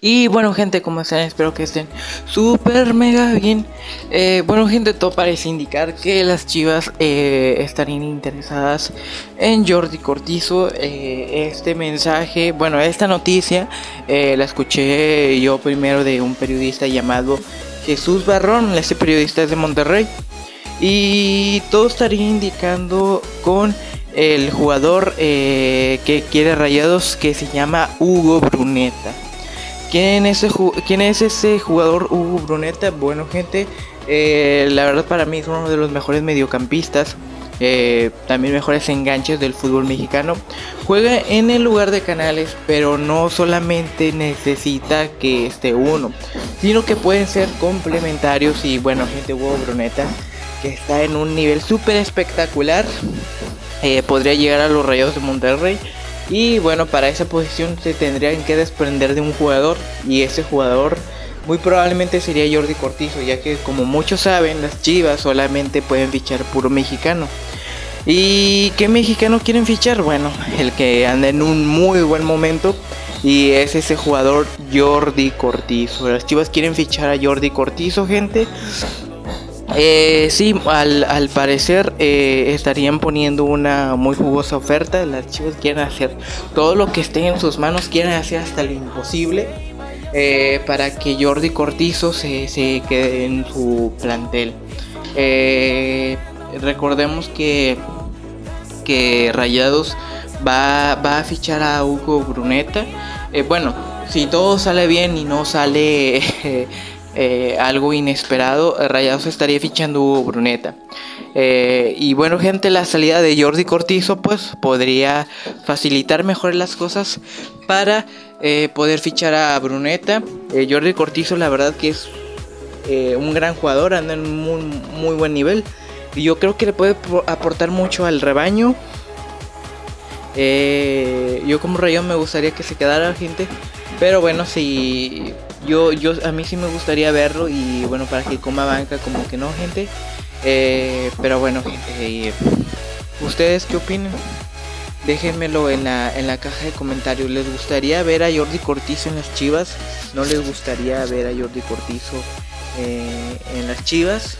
Y bueno gente, como están? Espero que estén súper mega bien. Eh, Bueno gente, todo parece indicar que las chivas eh, estarían interesadas en Jordi Cortizo. Eh, Este mensaje, bueno esta noticia la escuché yo primero de un periodista llamado Jesús Barrón. Este periodista es de Monterrey. Y todo estaría indicando con el jugador que quiere rayados que se llama Hugo Bruneta ¿Quién es, ese, ¿Quién es ese jugador Hugo Bruneta? Bueno, gente, eh, la verdad para mí es uno de los mejores mediocampistas. Eh, también mejores enganches del fútbol mexicano. Juega en el lugar de Canales, pero no solamente necesita que esté uno, sino que pueden ser complementarios. Y bueno, gente, Hugo Bruneta, que está en un nivel súper espectacular, eh, podría llegar a los Rayos de Monterrey. Y bueno, para esa posición se tendrían que desprender de un jugador y ese jugador muy probablemente sería Jordi Cortizo, ya que como muchos saben, las Chivas solamente pueden fichar puro mexicano. ¿Y qué mexicano quieren fichar? Bueno, el que anda en un muy buen momento y es ese jugador Jordi Cortizo. Las Chivas quieren fichar a Jordi Cortizo, gente. Eh, sí, al, parecer eh, estarían poniendo una muy jugosa oferta. Las chivas quieren hacer todo lo que esté en sus manos, quieren hacer hasta lo imposible eh, para que Jordi Cortizo se, quede en su plantel. Recordemos que, que Rayados va, va, a fichar a Hugo Bruneta. bueno, si todo sale bien y no sale Eh, algo inesperado, Rayados estaría fichando Hugo Bruneta. Eh, y bueno, gente, la salida de Jordi Cortizo, pues podría facilitar mejor las cosas para eh, poder fichar a Bruneta. Jordi Cortizo, la verdad que es un gran jugador, anda en muy, buen nivel. Y yo creo que le puede aportar mucho al rebaño. yo como rayón me gustaría que se quedara gente. Pero bueno, si yo, yo, a mí sí me gustaría verlo y bueno, para que coma banca como que no, gente. Eh, pero bueno, gente, eh, ¿ustedes qué opinan? Déjenmelo en la, en la caja de comentarios. ¿Les gustaría ver a Jordi Cortizo en las chivas? ¿No les gustaría ver a Jordi Cortizo eh, en las chivas?